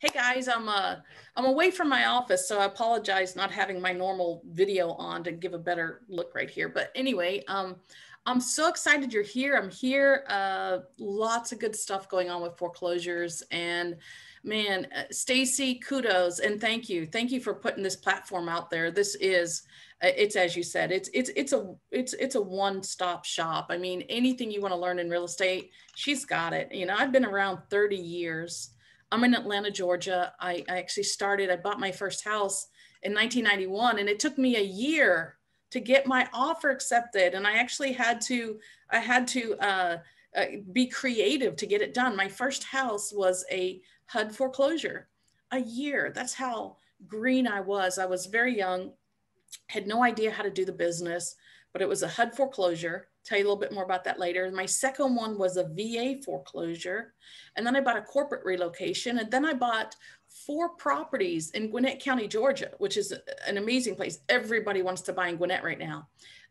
Hey guys, I'm uh I'm away from my office, so I apologize not having my normal video on to give a better look right here. But anyway, um, I'm so excited you're here. I'm here. Uh, lots of good stuff going on with foreclosures, and man, uh, Stacy, kudos and thank you, thank you for putting this platform out there. This is uh, it's as you said it's it's it's a it's it's a one-stop shop i mean anything you want to learn in real estate she's got it you know i've been around 30 years I'm in Atlanta, Georgia. I, I actually started, I bought my first house in 1991, and it took me a year to get my offer accepted. And I actually had to, I had to uh, uh, be creative to get it done. My first house was a HUD foreclosure. A year. That's how green I was. I was very young, had no idea how to do the business, but it was a HUD foreclosure tell you a little bit more about that later. My second one was a VA foreclosure. And then I bought a corporate relocation. And then I bought four properties in Gwinnett County, Georgia, which is an amazing place. Everybody wants to buy in Gwinnett right now.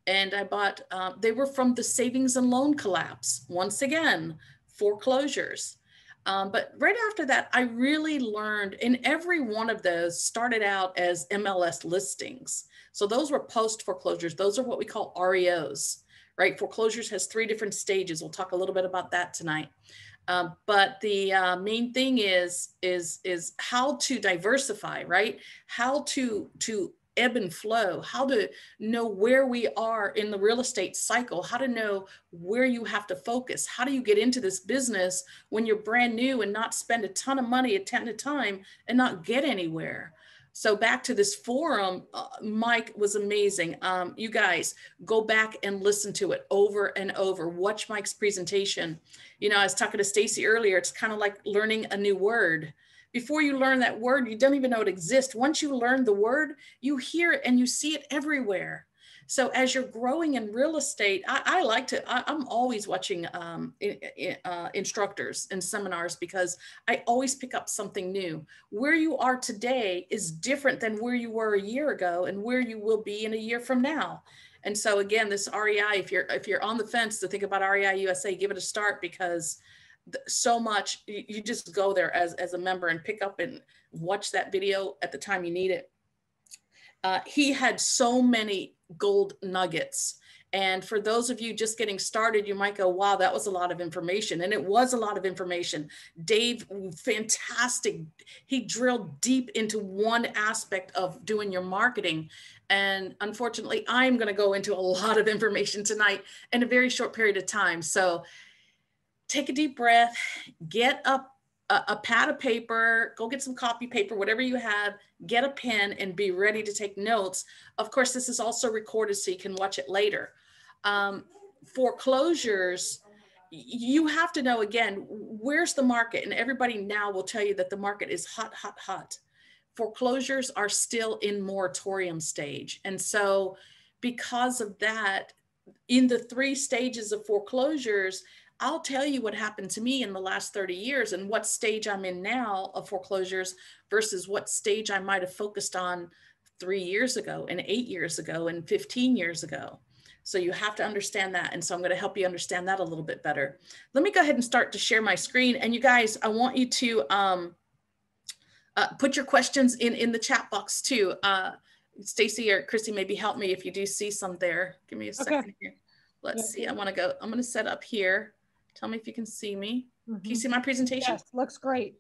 And I bought, uh, they were from the savings and loan collapse. Once again, foreclosures. Um, but right after that, I really learned, and every one of those started out as MLS listings. So those were post foreclosures. Those are what we call REOs right? Foreclosures has three different stages. We'll talk a little bit about that tonight. Um, but the uh, main thing is is is how to diversify, right? How to to ebb and flow, how to know where we are in the real estate cycle, how to know where you have to focus. How do you get into this business when you're brand new and not spend a ton of money, a ton of time, and not get anywhere? So back to this forum, uh, Mike was amazing. Um, you guys go back and listen to it over and over. Watch Mike's presentation. You know, I was talking to Stacy earlier. It's kind of like learning a new word. Before you learn that word, you don't even know it exists. Once you learn the word, you hear it and you see it everywhere. So as you're growing in real estate, I, I like to, I, am always watching um, uh, instructors and seminars because I always pick up something new. Where you are today is different than where you were a year ago and where you will be in a year from now. And so again, this REI, if you're if you're on the fence to think about REI USA, give it a start because so much you just go there as as a member and pick up and watch that video at the time you need it. Uh, he had so many gold nuggets. And for those of you just getting started, you might go, wow, that was a lot of information. And it was a lot of information. Dave, fantastic. He drilled deep into one aspect of doing your marketing. And unfortunately, I'm going to go into a lot of information tonight in a very short period of time. So take a deep breath, get up a, a pad of paper, go get some copy paper, whatever you have, get a pen and be ready to take notes. Of course, this is also recorded so you can watch it later. Um, foreclosures, you have to know again, where's the market? And everybody now will tell you that the market is hot, hot, hot. Foreclosures are still in moratorium stage. And so because of that, in the three stages of foreclosures, I'll tell you what happened to me in the last 30 years and what stage I'm in now of foreclosures versus what stage I might have focused on three years ago and eight years ago and 15 years ago. So you have to understand that. And so I'm going to help you understand that a little bit better. Let me go ahead and start to share my screen. And you guys, I want you to um, uh, put your questions in, in the chat box too. Uh, Stacy or Christy, maybe help me if you do see some there. Give me a second okay. here. Let's yeah. see. I want to go, I'm going to set up here. Tell me if you can see me. Mm -hmm. Can you mm-hmm. see my presentation? Yes, looks great.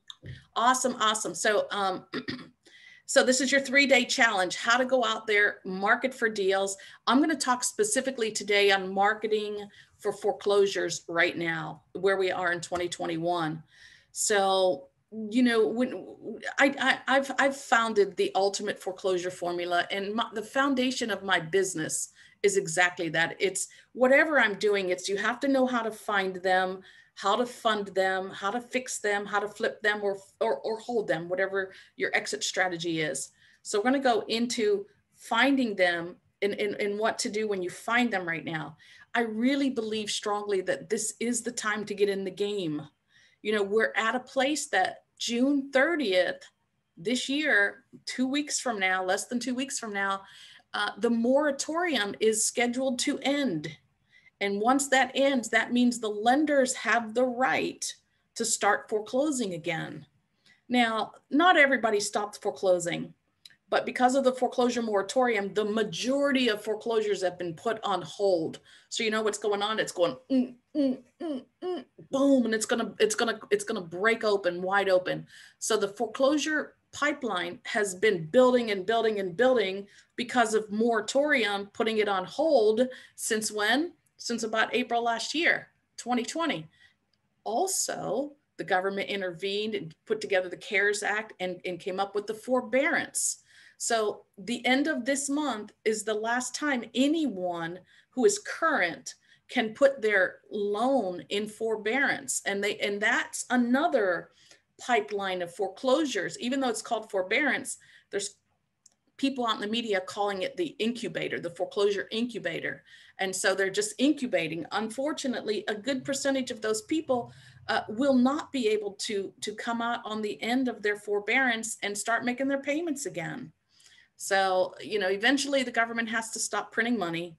Awesome, awesome. So, um, so this is your three-day challenge, how to go out there, market for deals. I'm going to talk specifically today on marketing for foreclosures right now, where we are in 2021. So, you know, when I, I have I've founded the ultimate foreclosure formula, and my, the foundation of my business is exactly that. It's whatever I'm doing, it's you have to know how to find them, how to fund them, how to fix them, how to flip them or, or, or hold them, whatever your exit strategy is. So we're going to go into finding them and, and, and what to do when you find them right now. I really believe strongly that this is the time to get in the game. You know, we're at a place that June 30th this year, two weeks from now, less than two weeks from now, uh, the moratorium is scheduled to end. And once that ends, that means the lenders have the right to start foreclosing again. Now, not everybody stopped foreclosing, but because of the foreclosure moratorium, the majority of foreclosures have been put on hold. So you know what's going on? It's going mm, mm, mm, mm boom, and it's gonna it's gonna it's gonna break open wide open. So the foreclosure pipeline has been building and building and building because of moratorium putting it on hold since when? Since about April last year, 2020. Also, the government intervened and put together the CARES Act and, and came up with the forbearance. So the end of this month is the last time anyone who is current can put their loan in forbearance and they and that's another pipeline of foreclosures even though it's called forbearance there's people out in the media calling it the incubator the foreclosure incubator. And so they're just incubating. Unfortunately a good percentage of those people uh, will not be able to to come out on the end of their forbearance and start making their payments again. So you know eventually the government has to stop printing money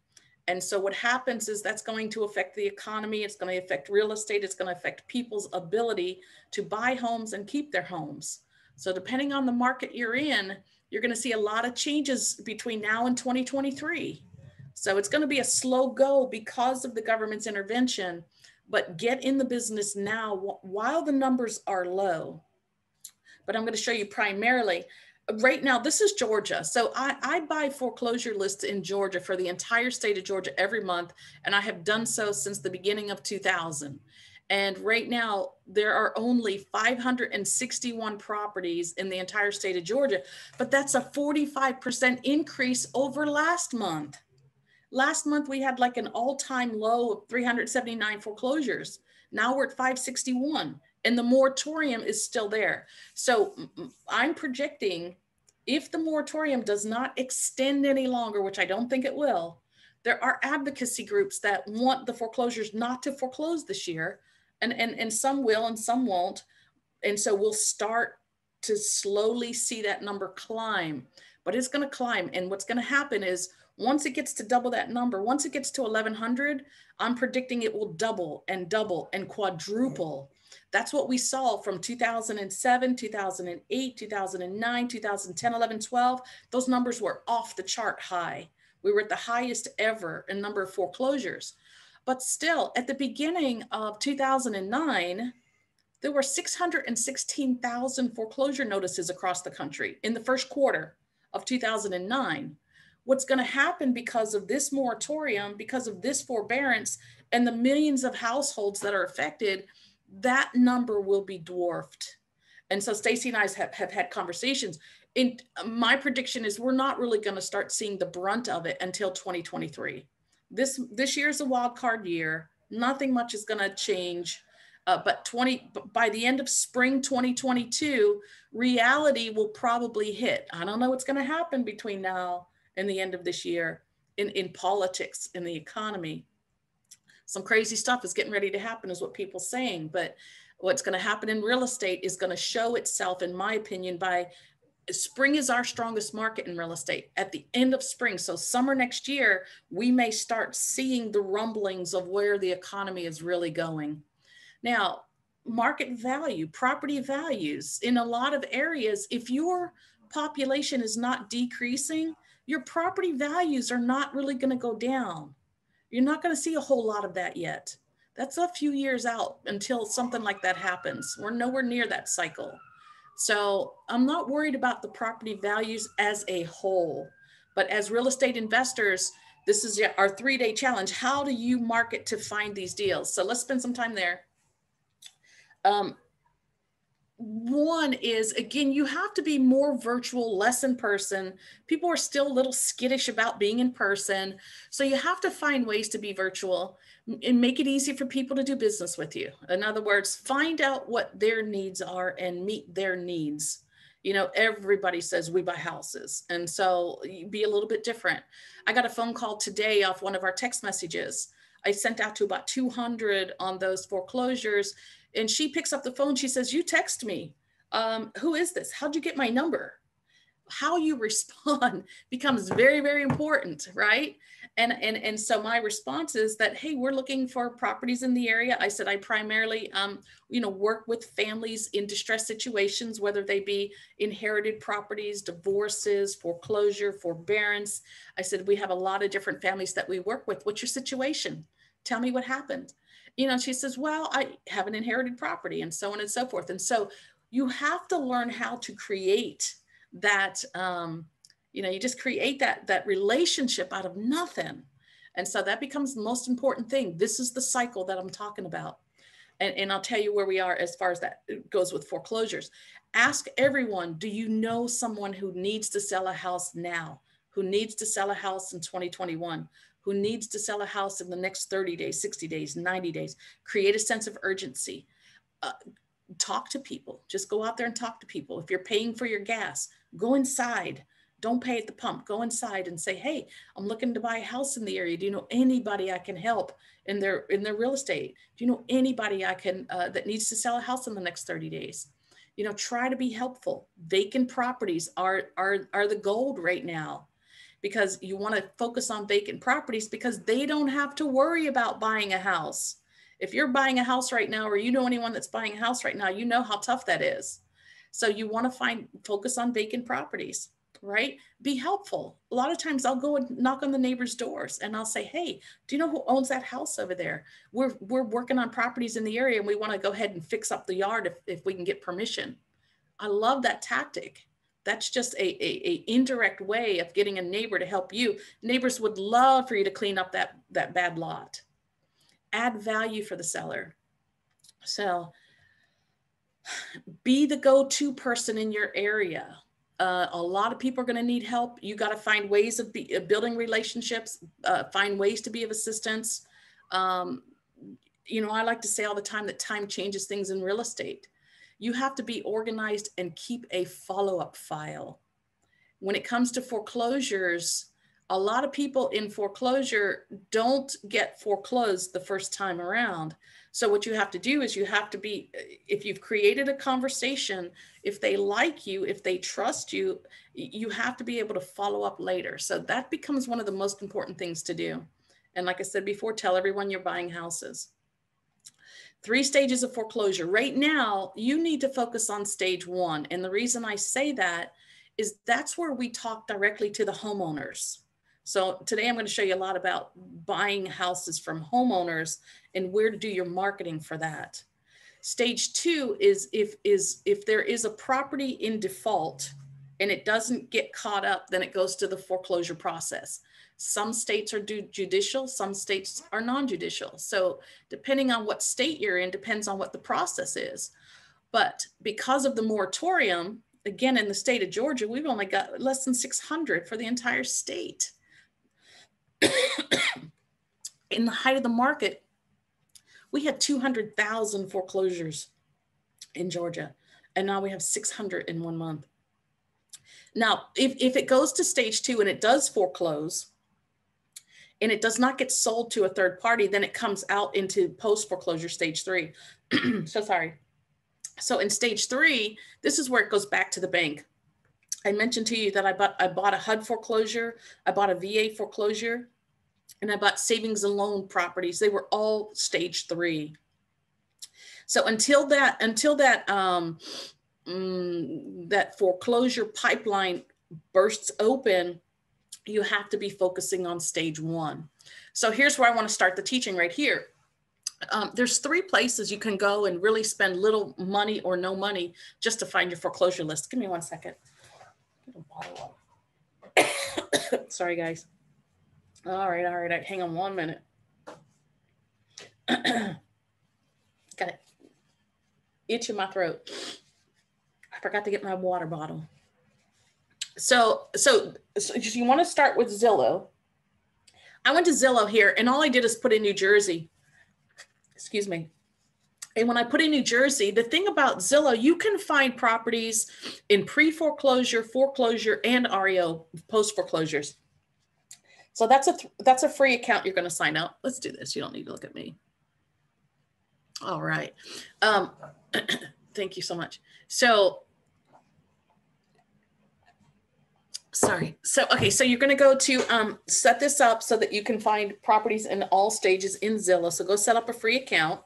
and so what happens is that's going to affect the economy. It's going to affect real estate. It's going to affect people's ability to buy homes and keep their homes. So depending on the market you're in, you're going to see a lot of changes between now and 2023. So it's going to be a slow go because of the government's intervention, but get in the business now while the numbers are low. But I'm going to show you primarily right now this is georgia. So I, I buy foreclosure lists in georgia for the entire state of georgia every month and i have done so since the beginning of 2000 and right now there are only 561 properties in the entire state of georgia but that's a 45% increase over last month. Last month we had like an all-time low of 379 foreclosures. Now we're at 561 and the moratorium is still there. So I'm projecting if the moratorium does not extend any longer, which I don't think it will, there are advocacy groups that want the foreclosures not to foreclose this year. And, and, and some will and some won't. And so we'll start to slowly see that number climb, but it's going to climb. And what's going to happen is once it gets to double that number, once it gets to 1100, I'm predicting it will double and double and quadruple that's what we saw from 2007, 2008, 2009, 2010, 11, 12. Those numbers were off the chart high. We were at the highest ever in number of foreclosures. But still, at the beginning of 2009, there were 616,000 foreclosure notices across the country in the first quarter of 2009. What's going to happen because of this moratorium, because of this forbearance, and the millions of households that are affected that number will be dwarfed. And so Stacy and I have, have had conversations. In my prediction is we're not really going to start seeing the brunt of it until 2023. This this year is a wild card year. Nothing much is going to change. Uh, but 20 by the end of spring 2022, reality will probably hit. I don't know what's going to happen between now and the end of this year in, in politics, in the economy some crazy stuff is getting ready to happen is what people saying but what's going to happen in real estate is going to show itself in my opinion by spring is our strongest market in real estate at the end of spring. So summer next year we may start seeing the rumblings of where the economy is really going. Now market value property values in a lot of areas if your population is not decreasing your property values are not really going to go down you're not going to see a whole lot of that yet. That's a few years out until something like that happens. We're nowhere near that cycle. So I'm not worried about the property values as a whole. But as real estate investors, this is our three day challenge. How do you market to find these deals? So let's spend some time there. Um, one is again you have to be more virtual less in person. People are still a little skittish about being in person. So you have to find ways to be virtual and make it easy for people to do business with you. In other words find out what their needs are and meet their needs. You know everybody says we buy houses. And so be a little bit different. I got a phone call today off one of our text messages. I sent out to about 200 on those foreclosures and she picks up the phone. She says, You text me. Um, who is this? How'd you get my number? how you respond becomes very, very important, right? And, and, and so my response is that, hey, we're looking for properties in the area. I said I primarily, um, you know, work with families in distress situations, whether they be inherited properties, divorces, foreclosure, forbearance. I said we have a lot of different families that we work with. What's your situation? Tell me what happened. You know, she says, well, I have an inherited property and so on and so forth. And so you have to learn how to create that um, you know you just create that that relationship out of nothing. And so that becomes the most important thing. This is the cycle that i'm talking about. And, and i'll tell you where we are as far as that goes with foreclosures. Ask everyone do you know someone who needs to sell a house now who needs to sell a house in 2021 who needs to sell a house in the next 30 days 60 days 90 days create a sense of urgency. Uh, talk to people. Just go out there and talk to people. If you're paying for your gas go inside. Don't pay at the pump. Go inside and say hey i'm looking to buy a house in the area. Do you know anybody i can help in their in their real estate? Do you know anybody i can uh, that needs to sell a house in the next 30 days? You know try to be helpful. Vacant properties are are are the gold right now because you want to focus on vacant properties because they don't have to worry about buying a house if you're buying a house right now or you know anyone that's buying a house right now you know how tough that is so you want to find focus on vacant properties right? Be helpful. A lot of times I'll go and knock on the neighbors' doors and I'll say, Hey, do you know who owns that house over there? We're, we're working on properties in the area and we want to go ahead and fix up the yard if, if we can get permission. I love that tactic. That's just a, a, a indirect way of getting a neighbor to help you. Neighbors would love for you to clean up that, that bad lot. Add value for the seller. So be the go-to person in your area uh, a lot of people are going to need help. You got to find ways of be, uh, building relationships, uh, find ways to be of assistance. Um, you know, I like to say all the time that time changes things in real estate. You have to be organized and keep a follow up file. When it comes to foreclosures, a lot of people in foreclosure don't get foreclosed the first time around. So what you have to do is you have to be, if you've created a conversation, if they like you, if they trust you, you have to be able to follow up later. So that becomes one of the most important things to do. And like I said before, tell everyone you're buying houses. Three stages of foreclosure. Right now, you need to focus on stage one. And the reason I say that is that's where we talk directly to the homeowners. So today I'm going to show you a lot about buying houses from homeowners and where to do your marketing for that. Stage two is if is if there is a property in default and it doesn't get caught up, then it goes to the foreclosure process. Some states are judicial, some states are non-judicial. So depending on what state you're in, depends on what the process is. But because of the moratorium, again, in the state of Georgia, we've only got less than 600 for the entire state. in the height of the market, we had 200,000 foreclosures in Georgia, and now we have 600 in one month. Now, if, if it goes to stage two and it does foreclose, and it does not get sold to a third party, then it comes out into post foreclosure stage three. so sorry. So in stage three, this is where it goes back to the bank. I mentioned to you that I bought I bought a HUD foreclosure, I bought a VA foreclosure, and I bought savings and loan properties. They were all stage three. So until that until that um, mm, that foreclosure pipeline bursts open, you have to be focusing on stage one. So here's where I want to start the teaching right here. Um, there's three places you can go and really spend little money or no money just to find your foreclosure list. Give me one second. Sorry, guys. All right, all right. Hang on one minute. Got it. Itch in my throat. I forgot to get my water bottle. So, so, so you want to start with Zillow. I went to Zillow here, and all I did is put in New Jersey. Excuse me. And when I put in New Jersey, the thing about Zillow, you can find properties in pre foreclosure, foreclosure, and REO post foreclosures. So that's a that's a free account you're going to sign up. Let's do this. You don't need to look at me. All right. Um, thank you so much. So sorry. So, okay, so you're going to go to um, set this up so that you can find properties in all stages in Zillow. So go set up a free account.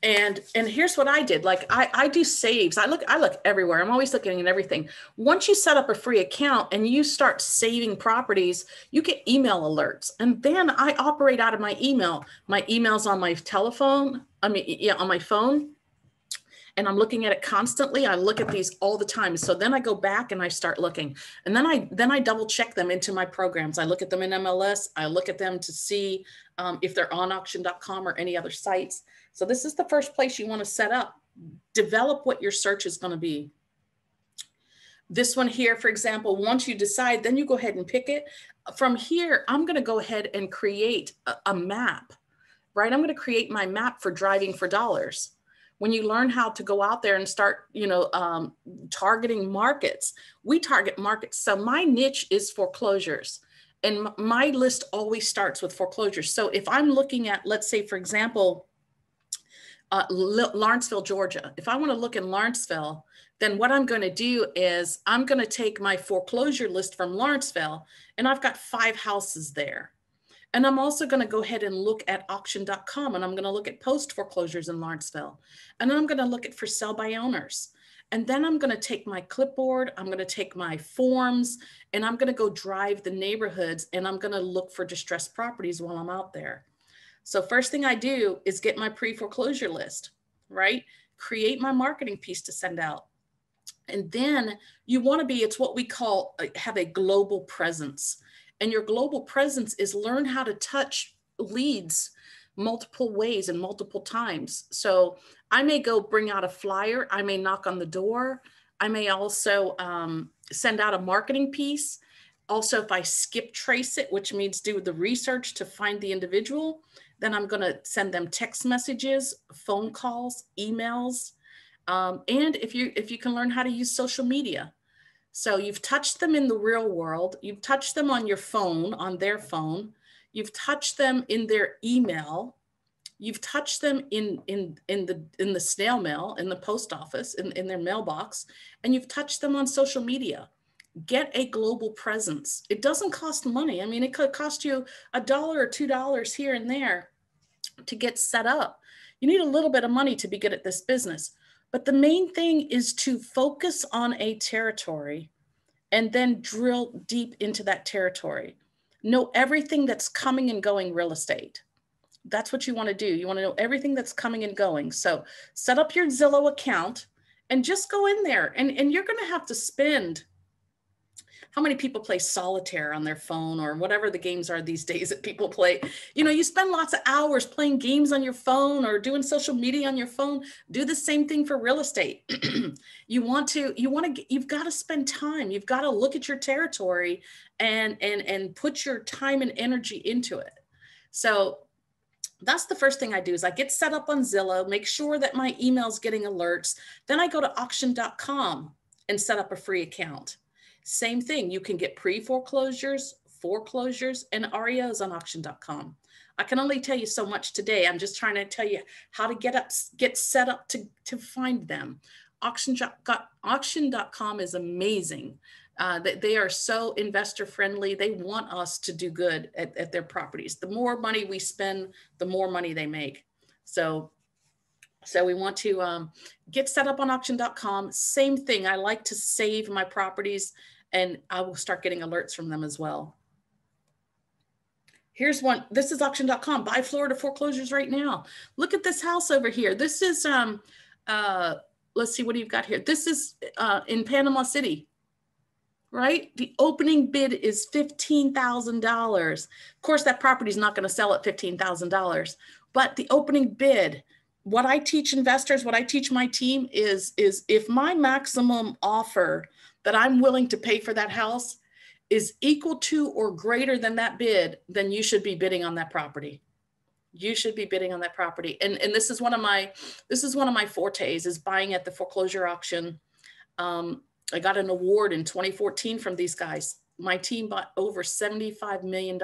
And and here's what I did. Like I, I do saves. I look I look everywhere. I'm always looking at everything. Once you set up a free account and you start saving properties, you get email alerts. And then I operate out of my email. My email's on my telephone. I mean, yeah, on my phone and I'm looking at it constantly. I look at these all the time. So then I go back and I start looking. And then I then I double check them into my programs. I look at them in MLS. I look at them to see um, if they're on auction.com or any other sites. So this is the first place you want to set up. Develop what your search is going to be. This one here, for example, once you decide, then you go ahead and pick it. From here, I'm going to go ahead and create a, a map, right? I'm going to create my map for driving for dollars when you learn how to go out there and start you know um, targeting markets we target markets. So my niche is foreclosures and my list always starts with foreclosures. So if i'm looking at let's say for example uh, lawrenceville georgia if i want to look in lawrenceville then what i'm going to do is i'm going to take my foreclosure list from lawrenceville and i've got five houses there and I'm also going to go ahead and look at auction.com and I'm going to look at post foreclosures in Lawrenceville. And then I'm going to look at for sale by owners. And then I'm going to take my clipboard, I'm going to take my forms, and I'm going to go drive the neighborhoods and I'm going to look for distressed properties while I'm out there. So, first thing I do is get my pre foreclosure list, right? Create my marketing piece to send out. And then you want to be, it's what we call uh, have a global presence and your global presence is learn how to touch leads multiple ways and multiple times. So I may go bring out a flyer, I may knock on the door, I may also um, send out a marketing piece. Also, if I skip trace it, which means do the research to find the individual, then I'm going to send them text messages, phone calls, emails, um, and if you if you can learn how to use social media, so you've touched them in the real world, you've touched them on your phone, on their phone, you've touched them in their email, you've touched them in in in the in the snail mail, in the post office, in, in their mailbox, and you've touched them on social media. Get a global presence. It doesn't cost money. I mean, it could cost you a dollar or two dollars here and there to get set up. You need a little bit of money to be good at this business. But the main thing is to focus on a territory and then drill deep into that territory. Know everything that's coming and going real estate. That's what you want to do. You want to know everything that's coming and going. So set up your Zillow account and just go in there and, and you're going to have to spend how many people play solitaire on their phone or whatever the games are these days that people play? You know you spend lots of hours playing games on your phone or doing social media on your phone. Do the same thing for real estate. You want to you want to you've got to spend time. You've got to look at your territory and and and put your time and energy into it. So that's the first thing I do is I get set up on Zillow, make sure that my email's getting alerts. Then I go to auction.com and set up a free account. Same thing, you can get pre foreclosures, foreclosures, and REOs on auction.com. I can only tell you so much today. I'm just trying to tell you how to get up, get set up to, to find them. Auction, auction.com is amazing. Uh, they, are so investor friendly. They want us to do good at, at their properties. The more money we spend, the more money they make. So so we want to um, get set up on auction.com. Same thing. I like to save my properties and I will start getting alerts from them as well. Here's one. This is auction.com. Buy Florida foreclosures right now. Look at this house over here. This is, um, uh, let's see, what do you got here? This is uh, in Panama City, right? The opening bid is $15,000. Of course, that property is not going to sell at $15,000, but the opening bid, what I teach investors, what I teach my team is, is if my maximum offer that I'm willing to pay for that house is equal to or greater than that bid, then you should be bidding on that property. You should be bidding on that property. And, and this is one of my this is one of my fortes is buying at the foreclosure auction. Um, I got an award in 2014 from these guys. My team bought over $75 million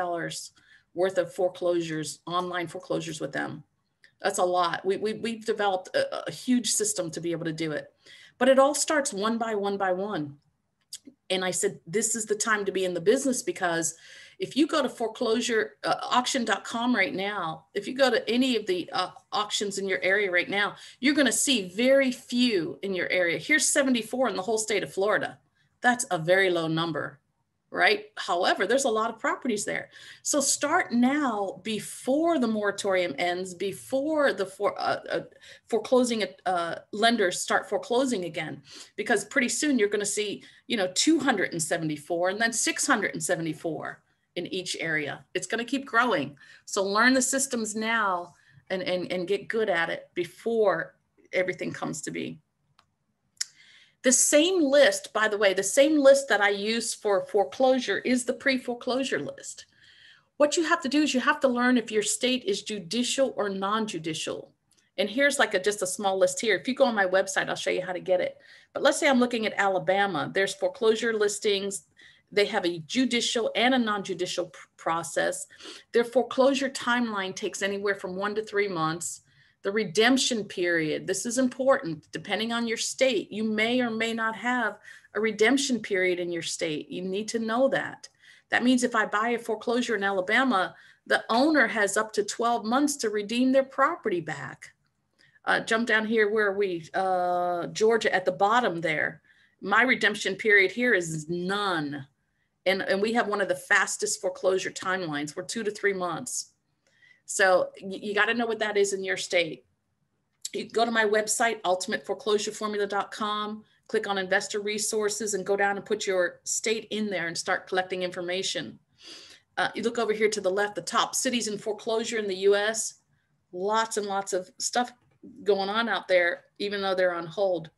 worth of foreclosures, online foreclosures with them. That's a lot. We, we, we've developed a, a huge system to be able to do it. But it all starts one by one by one And I said, this is the time to be in the business because if you go to foreclosure uh, auction.com right now, if you go to any of the uh, auctions in your area right now, you're going to see very few in your area. Here's 74 in the whole state of Florida. That's a very low number right? However, there's a lot of properties there. So start now before the moratorium ends, before the for, uh, uh, foreclosing uh, lenders start foreclosing again, because pretty soon you're going to see, you know, 274 and then 674 in each area. It's going to keep growing. So learn the systems now and, and, and get good at it before everything comes to be. The same list, by the way, the same list that I use for foreclosure is the pre foreclosure list. What you have to do is you have to learn if your state is judicial or non judicial. And here's like a, just a small list here. If you go on my website, I'll show you how to get it. But let's say I'm looking at Alabama, there's foreclosure listings. They have a judicial and a non judicial pr- process. Their foreclosure timeline takes anywhere from one to three months the redemption period. This is important. Depending on your state, you may or may not have a redemption period in your state. You need to know that. That means if I buy a foreclosure in Alabama, the owner has up to 12 months to redeem their property back. Uh, jump down here where are we, uh, Georgia at the bottom there. My redemption period here is none. And, and we have one of the fastest foreclosure timelines. We're two to three months. So you, got to know what that is in your state. You go to my website, ultimateforeclosureformula.com, click on investor resources and go down and put your state in there and start collecting information. Uh, you look over here to the left, the top cities in foreclosure in the US, lots and lots of stuff going on out there, even though they're on hold.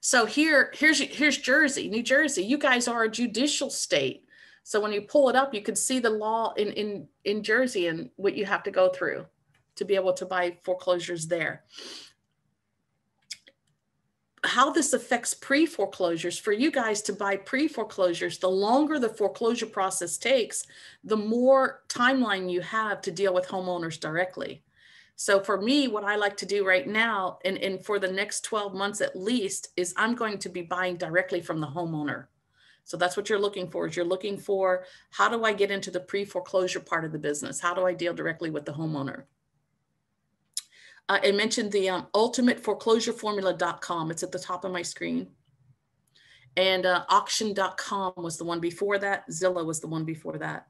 So here, here's, here's Jersey, New Jersey. You guys are a judicial state. So when you pull it up, you can see the law in, in, in Jersey and what you have to go through to be able to buy foreclosures there. How this affects pre foreclosures for you guys to buy pre foreclosures, the longer the foreclosure process takes, the more timeline you have to deal with homeowners directly. So for me, what I like to do right now, and, and for the next 12 months at least, is I'm going to be buying directly from the homeowner. So that's what you're looking for is you're looking for how do I get into the pre-foreclosure part of the business? How do I deal directly with the homeowner? Uh, I mentioned the um, ultimateforeclosureformula.com. It's at the top of my screen. And uh, auction.com was the one before that. Zillow was the one before that.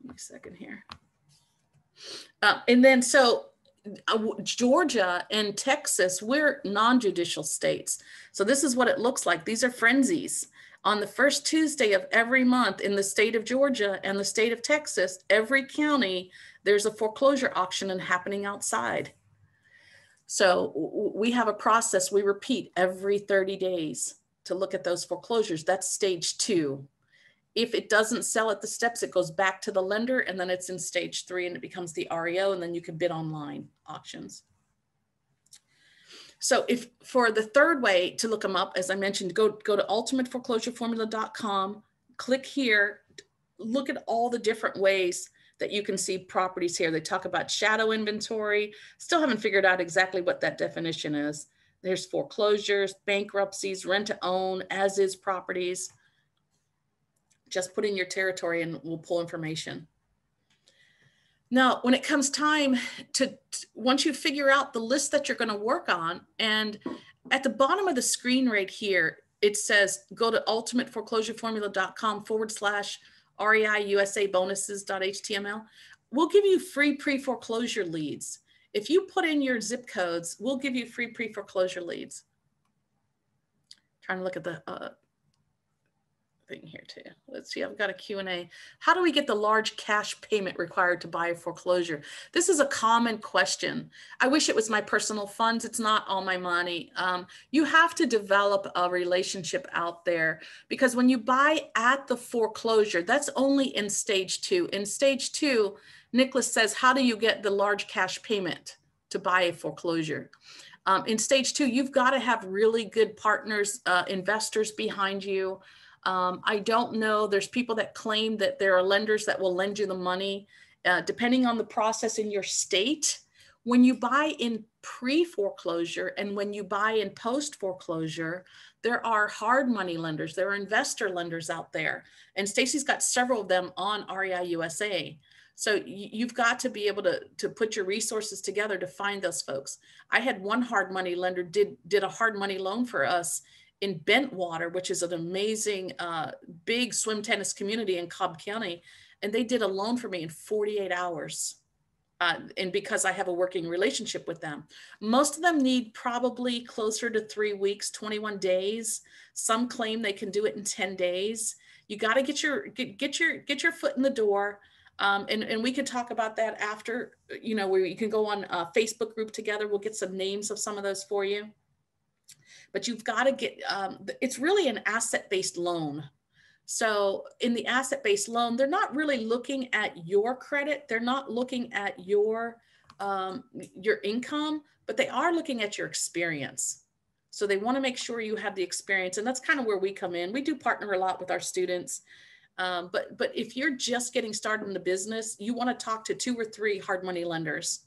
Give me a second here. Uh, and then so Uh, Georgia and Texas, we're non judicial states. So this is what it looks like. These are frenzies. On the first Tuesday of every month in the state of Georgia and the state of Texas, every county, there's a foreclosure auction and happening outside. So we have a process we repeat every 30 days to look at those foreclosures. That's stage two. If it doesn't sell at the steps, it goes back to the lender and then it's in stage three and it becomes the REO and then you can bid online auctions. So if for the third way to look them up, as I mentioned, go, go to ultimateforeclosureformula.com, click here, look at all the different ways that you can see properties here. They talk about shadow inventory. Still haven't figured out exactly what that definition is. There's foreclosures, bankruptcies, rent to own, as is properties just put in your territory and we'll pull information. Now, when it comes time to, once you figure out the list that you're going to work on, and at the bottom of the screen right here, it says go to ultimateforeclosureformula.com forward slash REI USA bonuses.html. We'll give you free pre foreclosure leads. If you put in your zip codes, we'll give you free pre foreclosure leads. Trying to look at the uh, thing here too. Let's see, I've got a Q&A. How do we get the large cash payment required to buy a foreclosure? This is a common question. I wish it was my personal funds. It's not all my money. Um, you have to develop a relationship out there because when you buy at the foreclosure, that's only in stage two. In stage two, Nicholas says, how do you get the large cash payment to buy a foreclosure? Um, in stage two, you've got to have really good partners, uh, investors behind you. Um, I don't know. There's people that claim that there are lenders that will lend you the money. Uh, depending on the process in your state, When you buy in pre foreclosure and when you buy in post foreclosure, there are hard money lenders, there are investor lenders out there. And Stacy's got several of them on REI USA. So you've got to be able to, to put your resources together to find those folks. I had one hard money lender did, did a hard money loan for us in Bentwater, which is an amazing uh, big swim tennis community in Cobb County. And they did a loan for me in 48 hours. Uh, and because I have a working relationship with them, most of them need probably closer to three weeks, 21 days. Some claim they can do it in 10 days. You got to get your get, get your get your foot in the door um, and, and we can talk about that after, you know, where you can go on a Facebook group together. We'll get some names of some of those for you. But you've got to get, um, it's really an asset-based loan. So in the asset-based loan, they're not really looking at your credit. They're not looking at your, um, your income, but they are looking at your experience. So they want to make sure you have the experience. And that's kind of where we come in. We do partner a lot with our students um, but but if you're just getting started in the business, you want to talk to two or three hard money lenders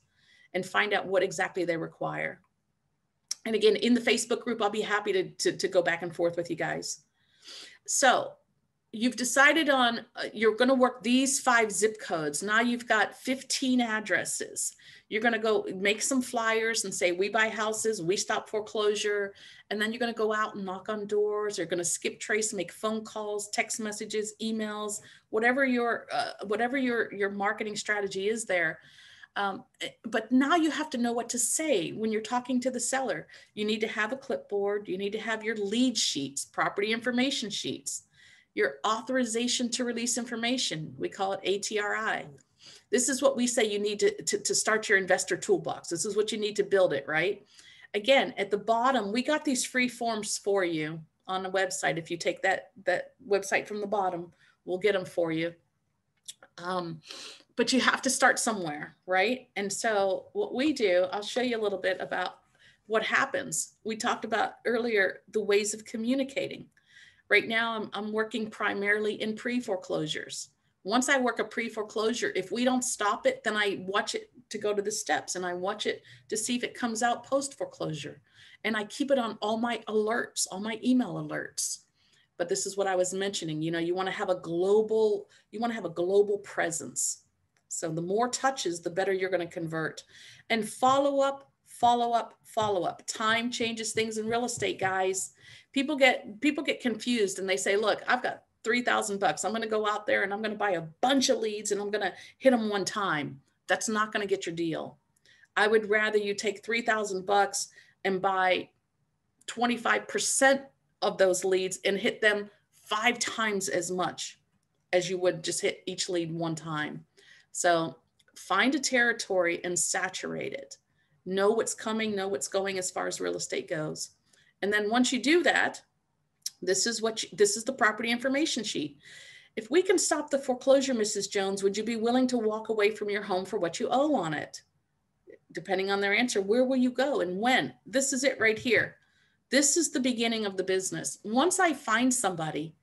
and find out what exactly they require. And again, in the Facebook group, I'll be happy to, to, to go back and forth with you guys. So you've decided on uh, you're going to work these five zip codes. Now you've got 15 addresses. You're going to go make some flyers and say we buy houses we stop foreclosure. And then you're going to go out and knock on doors you're going to skip trace make phone calls text messages emails whatever your uh, whatever your your marketing strategy is there um, eh, but now you have to know what to say when you're talking to the seller you need to have a clipboard you need to have your lead sheets property information sheets your authorization to release information. We call it ATRI. This is what we say you need to, to, to, start your investor toolbox. This is what you need to build it, right? Again, at the bottom, we got these free forms for you on the website. If you take that, that website from the bottom, we'll get them for you. Um, but you have to start somewhere, right? And so what we do, I'll show you a little bit about what happens. We talked about earlier the ways of communicating. Right now, I'm, I'm working primarily in pre foreclosures. Once I work a pre foreclosure, if we don't stop it, then I watch it to go to the steps and I watch it to see if it comes out post foreclosure. And I keep it on all my alerts, all my email alerts. But this is what I was mentioning. You know, you want to have a global, you want to have a global presence. So the more touches, the better you're going to convert. And follow up, follow up, follow up. Time changes things in real estate, guys people get people get confused and they say, look, I've got 3000 bucks. I'm going to go out there and I'm going to buy a bunch of leads and I'm going to hit them one time. That's not going to get your deal. I would rather you take 3000 bucks and buy 25% of those leads and hit them five times as much as you would just hit each lead one time. So find a territory and saturate it. Know what's coming, know what's going as far as real estate goes. And then once you do that, this is what you, this is the property information sheet. If we can stop the foreclosure, Mrs. Jones, would you be willing to walk away from your home for what you owe on it? Depending on their answer, where will you go and when? This is it right here. This is the beginning of the business. Once I find somebody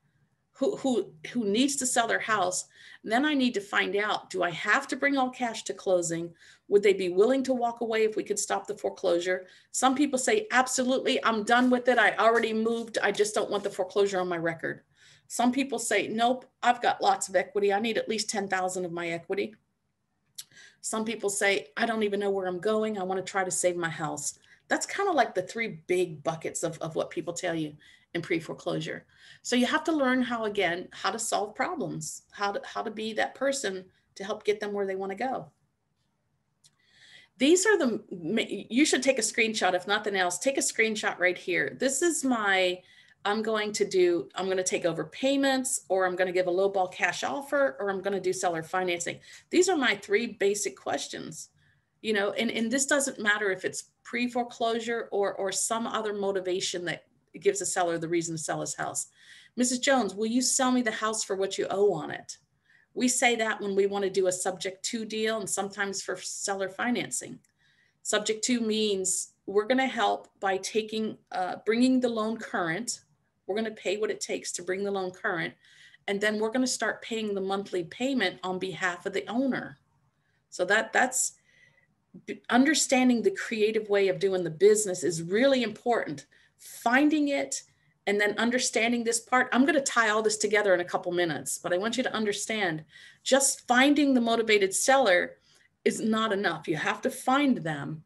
who, who, who needs to sell their house, then I need to find out, do I have to bring all cash to closing? Would they be willing to walk away if we could stop the foreclosure? Some people say, absolutely, I'm done with it. I already moved. I just don't want the foreclosure on my record. Some people say, nope, I've got lots of equity. I need at least 10,000 of my equity. Some people say, I don't even know where I'm going. I want to try to save my house. That's kind of like the three big buckets of, of what people tell you in pre-foreclosure. So you have to learn how, again, how to solve problems, how to, how to be that person to help get them where they want to go. These are the, you should take a screenshot, if nothing else, take a screenshot right here. This is my, I'm going to do, I'm going to take over payments, or I'm going to give a low ball cash offer, or I'm going to do seller financing. These are my three basic questions, you know, and, and this doesn't matter if it's pre-foreclosure or, or some other motivation that gives a seller the reason to sell his house. Mrs. Jones, will you sell me the house for what you owe on it? We say that when we want to do a subject to deal and sometimes for seller financing. Subject to means we're going to help by taking, uh, bringing the loan current. We're going to pay what it takes to bring the loan current. And then we're going to start paying the monthly payment on behalf of the owner. So that that's understanding the creative way of doing the business is really important. Finding it and then understanding this part. I'm going to tie all this together in a couple minutes, but I want you to understand just finding the motivated seller is not enough. You have to find them.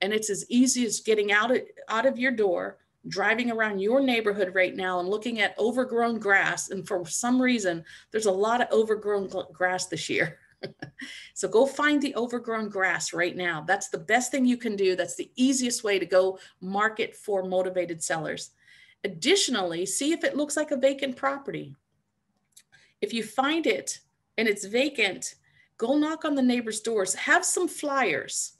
And it's as easy as getting out of, out of your door, driving around your neighborhood right now and looking at overgrown grass. And for some reason, there's a lot of overgrown grass this year. so go find the overgrown grass right now. That's the best thing you can do. That's the easiest way to go market for motivated sellers. Additionally, see if it looks like a vacant property. If you find it and it's vacant, go knock on the neighbor's doors. Have some flyers.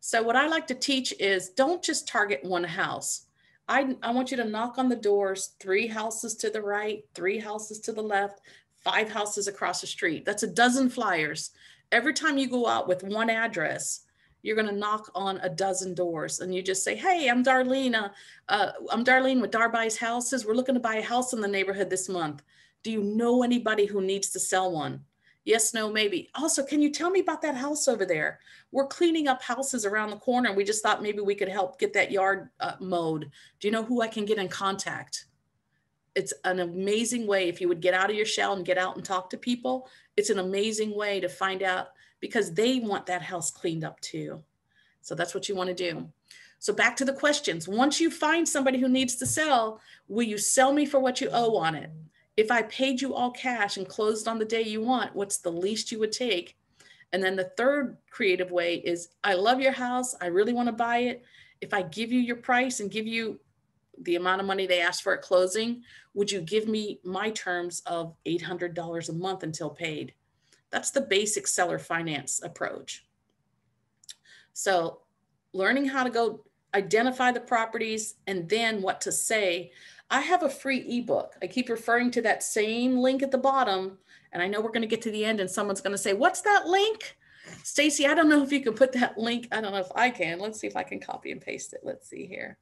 So what I like to teach is don't just target one house. I, I want you to knock on the doors, three houses to the right, three houses to the left, five houses across the street. That's a dozen flyers. Every time you go out with one address, you're going to knock on a dozen doors and you just say, Hey, I'm Darlene. Uh, uh, I'm Darlene with Darby's Houses. We're looking to buy a house in the neighborhood this month. Do you know anybody who needs to sell one? Yes, no, maybe. Also, can you tell me about that house over there? We're cleaning up houses around the corner and we just thought maybe we could help get that yard uh, mowed. Do you know who I can get in contact? It's an amazing way if you would get out of your shell and get out and talk to people it's an amazing way to find out because they want that house cleaned up too. So that's what you want to do. So back to the questions. Once you find somebody who needs to sell will you sell me for what you owe on it? If i paid you all cash and closed on the day you want what's the least you would take? And then the third creative way is i love your house i really want to buy it. If i give you your price and give you the amount of money they asked for at closing, would you give me my terms of $800 a month until paid? That's the basic seller finance approach. So, learning how to go identify the properties and then what to say. I have a free ebook. I keep referring to that same link at the bottom. And I know we're going to get to the end and someone's going to say, What's that link? Stacy, I don't know if you can put that link. I don't know if I can. Let's see if I can copy and paste it. Let's see here.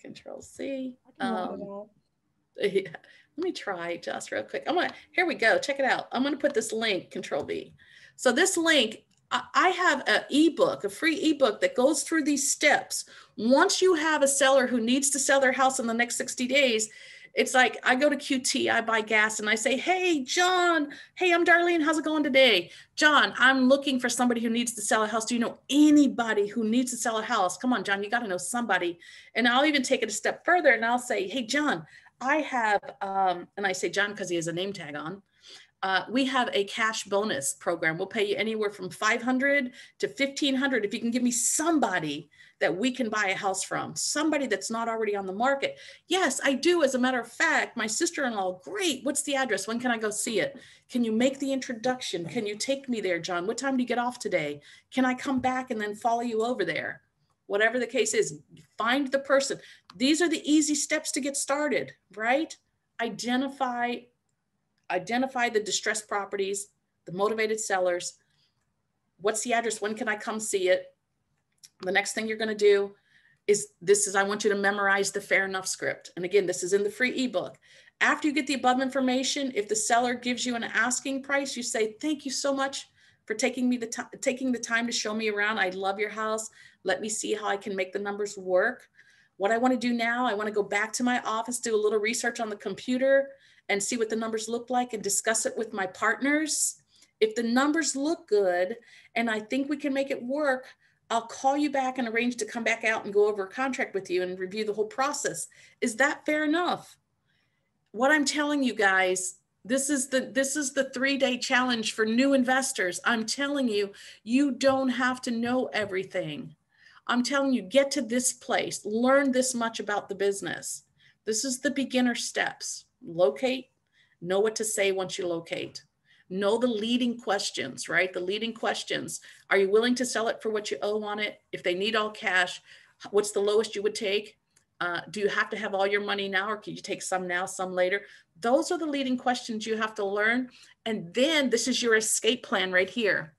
Control C. Um, yeah, let me try just real quick. I'm gonna, here we go. Check it out. I'm gonna put this link, Control B. So this link, I have an ebook, a free ebook that goes through these steps. Once you have a seller who needs to sell their house in the next 60 days, it's like I go to QT, I buy gas, and I say, Hey, John, hey, I'm Darlene. How's it going today? John, I'm looking for somebody who needs to sell a house. Do you know anybody who needs to sell a house? Come on, John, you got to know somebody. And I'll even take it a step further and I'll say, Hey, John, I have, um, and I say John because he has a name tag on. Uh, we have a cash bonus program. We'll pay you anywhere from 500 to 1500 if you can give me somebody that we can buy a house from, somebody that's not already on the market. Yes, I do. As a matter of fact, my sister in law, great. What's the address? When can I go see it? Can you make the introduction? Can you take me there, John? What time do you get off today? Can I come back and then follow you over there? Whatever the case is, find the person. These are the easy steps to get started, right? Identify identify the distressed properties, the motivated sellers. What's the address? When can I come see it? The next thing you're going to do is this is I want you to memorize the fair enough script. And again, this is in the free ebook. After you get the above information, if the seller gives you an asking price, you say, "Thank you so much for taking me the time taking the time to show me around. I love your house. Let me see how I can make the numbers work." What I want to do now, I want to go back to my office, do a little research on the computer and see what the numbers look like and discuss it with my partners. If the numbers look good and I think we can make it work, I'll call you back and arrange to come back out and go over a contract with you and review the whole process. Is that fair enough? What I'm telling you guys, this is the this is the 3-day challenge for new investors. I'm telling you, you don't have to know everything. I'm telling you, get to this place, learn this much about the business. This is the beginner steps. Locate, know what to say once you locate know the leading questions, right? The leading questions. Are you willing to sell it for what you owe on it? If they need all cash, what's the lowest you would take? Uh, do you have to have all your money now or can you take some now, some later? Those are the leading questions you have to learn. And then this is your escape plan right here.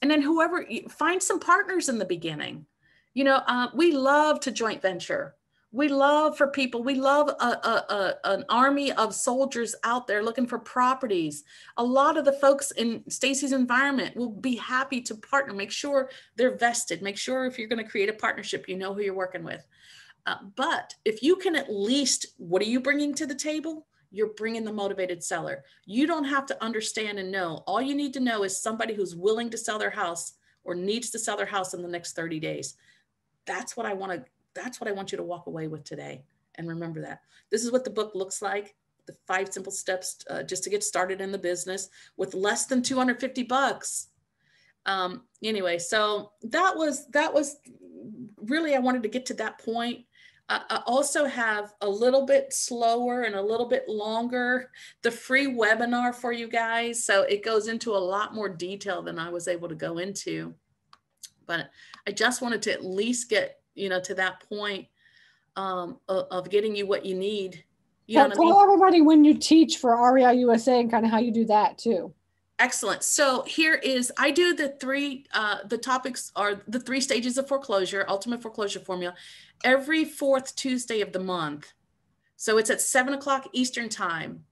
And then whoever, find some partners in the beginning. You know, uh, we love to joint venture. We love for people we love a, a, a, an army of soldiers out there looking for properties. A lot of the folks in stacy's environment will be happy to partner make sure they're vested make sure if you're going to create a partnership you know who you're working with. Uh, but if you can at least what are you bringing to the table? You're bringing the motivated seller. You don't have to understand and know. All you need to know is somebody who's willing to sell their house or needs to sell their house in the next 30 days. That's what i want to that's what I want you to walk away with today. And remember that. This is what the book looks like the five simple steps uh, just to get started in the business with less than 250 bucks. Um, anyway, so that was, that was really, I wanted to get to that point. I also have a little bit slower and a little bit longer the free webinar for you guys. So it goes into a lot more detail than I was able to go into. But I just wanted to at least get you know, to that point um, of, of, getting you what you need. You yeah, tell I mean? everybody when you teach for REI USA and kind of how you do that too. Excellent. So here is I do the three uh, the topics are the three stages of foreclosure, ultimate foreclosure formula, every fourth Tuesday of the month. So it's at seven o'clock Eastern time,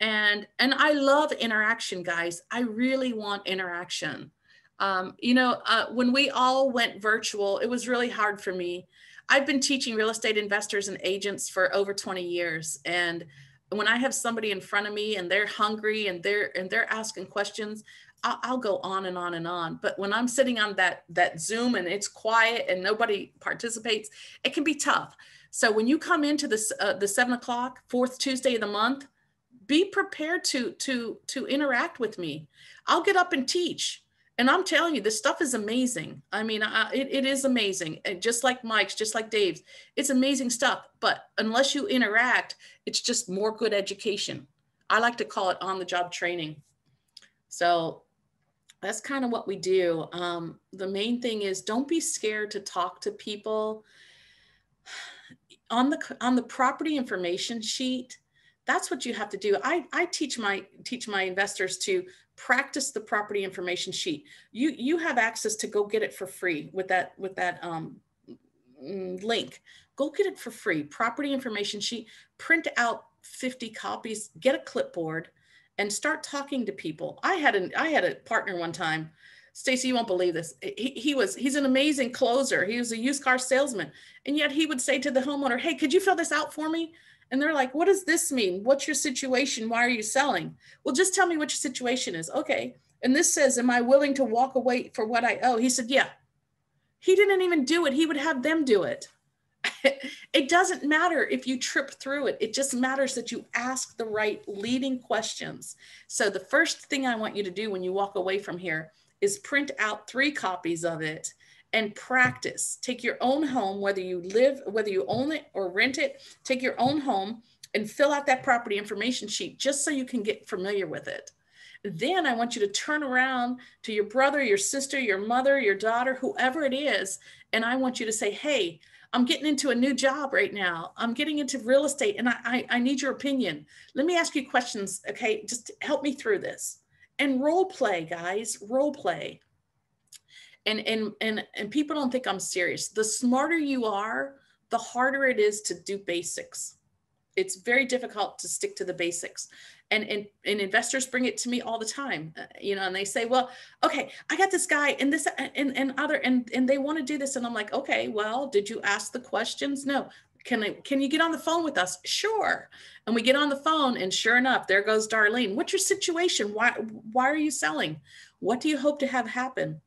and and I love interaction, guys. I really want interaction. Um, you know, uh, when we all went virtual, it was really hard for me. I've been teaching real estate investors and agents for over 20 years. And when I have somebody in front of me and they're hungry and they're and they're asking questions, I'll, I'll go on and on and on. But when I'm sitting on that that Zoom and it's quiet and nobody participates, it can be tough. So when you come into this uh, the seven o'clock fourth Tuesday of the month, be prepared to to to interact with me. I'll get up and teach and I'm telling you, this stuff is amazing. I mean, I, it, it is amazing. And just like Mike's, just like Dave's, it's amazing stuff. But unless you interact, it's just more good education. I like to call it on the job training. So that's kind of what we do. Um, the main thing is don't be scared to talk to people on the on the property information sheet that's what you have to do i i teach my teach my investors to practice the property information sheet. You you have access to go get it for free with that with that um, mm, link. Go get it for free. Property information sheet. Print out 50 copies. Get a clipboard, and start talking to people. I had an I had a partner one time. Stacy, you won't believe this. He, he was he's an amazing closer. He was a used car salesman, and yet he would say to the homeowner, "Hey, could you fill this out for me?" And they're like, what does this mean? What's your situation? Why are you selling? Well, just tell me what your situation is. Okay. And this says, Am I willing to walk away for what I owe? He said, Yeah. He didn't even do it. He would have them do it. it doesn't matter if you trip through it. It just matters that you ask the right leading questions. So, the first thing I want you to do when you walk away from here is print out three copies of it and practice. Take your own home, whether you live, whether you own it or rent it, take your own home and fill out that property information sheet just so you can get familiar with it. Then I want you to turn around to your brother, your sister, your mother, your daughter, whoever it is. And I want you to say, hey, I'm getting into a new job right now. I'm getting into real estate and I, I, I need your opinion. Let me ask you questions. Okay. Just help me through this. And role play, guys, role play and and and and people don't think i'm serious. The smarter you are the harder it is to do basics. It's very difficult to stick to the basics. And and, and investors bring it to me all the time uh, you know and they say well okay i got this guy and this and, and other and and they want to do this. And i'm like okay well did you ask the questions? No. Can I, can you get on the phone with us? Sure. And we get on the phone and sure enough there goes darlene. What's your situation? Why why are you selling? What do you hope to have happen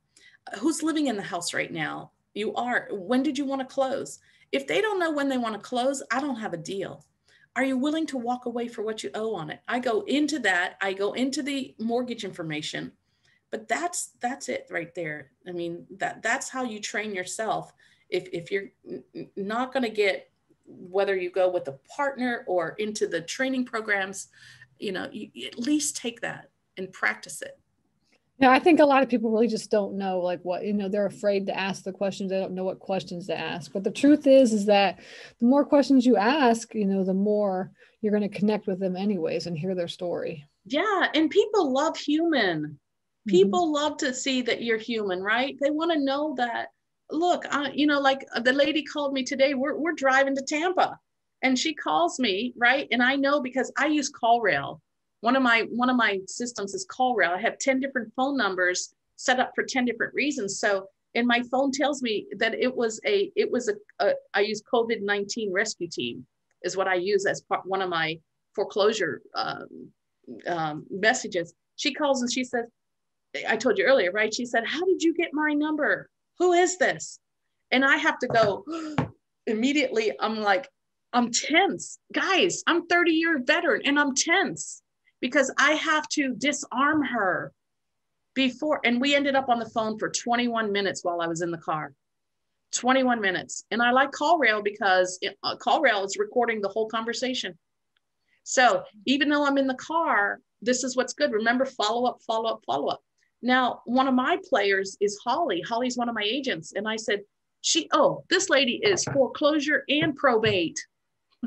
who's living in the house right now? You are. When did you want to close? If they don't know when they want to close, I don't have a deal. Are you willing to walk away for what you owe on it? I go into that. I go into the mortgage information, but that's that's it right there. I mean that that's how you train yourself. If if you're not going to get whether you go with a partner or into the training programs, you know, you, at least take that and practice it. Yeah, I think a lot of people really just don't know like what, you know, they're afraid to ask the questions. They don't know what questions to ask. But the truth is, is that the more questions you ask, you know, the more you're going to connect with them anyways and hear their story. Yeah. And people love human. Mm-hmm. People mm-hmm. love to see that you're human, right? They want to know that look, uh, you know, like uh, the lady called me today. We're we're driving to Tampa, and she calls me right, and I know because I use CallRail. One of my one of my systems is CallRail. I have ten different phone numbers set up for ten different reasons. So, and my phone tells me that it was a it was a, a I use COVID nineteen rescue team is what I use as part one of my foreclosure um, um, messages. She calls and she says, I told you earlier, right? She said, How did you get my number? Who is this? And I have to go immediately. I'm like, I'm tense. Guys, I'm 30 year veteran and I'm tense because I have to disarm her before. And we ended up on the phone for 21 minutes while I was in the car. 21 minutes. And I like CallRail because it, uh, CallRail is recording the whole conversation. So even though I'm in the car, this is what's good. Remember, follow up, follow up, follow up. Now, one of my players is Holly. Holly's one of my agents. And I said, she, oh, this lady is foreclosure and probate.